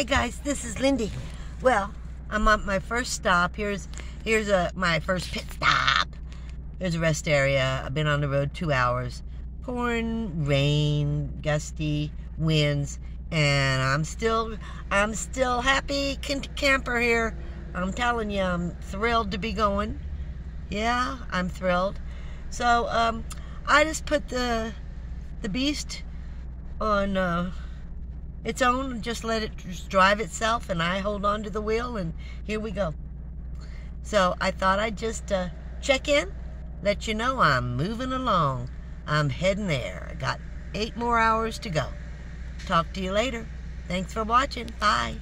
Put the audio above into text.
Hi guys, this is Lindy. Well, I'm on my first stop. Here's here's a my first pit stop. Here's a rest area. I've been on the road two hours. Pouring rain, gusty winds, and I'm still I'm still happy camper here. I'm telling you, I'm thrilled to be going. Yeah, I'm thrilled. So um, I just put the the beast on. Uh, its own, just let it drive itself, and I hold on to the wheel, and here we go. So I thought I'd just uh, check in, let you know I'm moving along. I'm heading there. I got eight more hours to go. Talk to you later. Thanks for watching. Bye.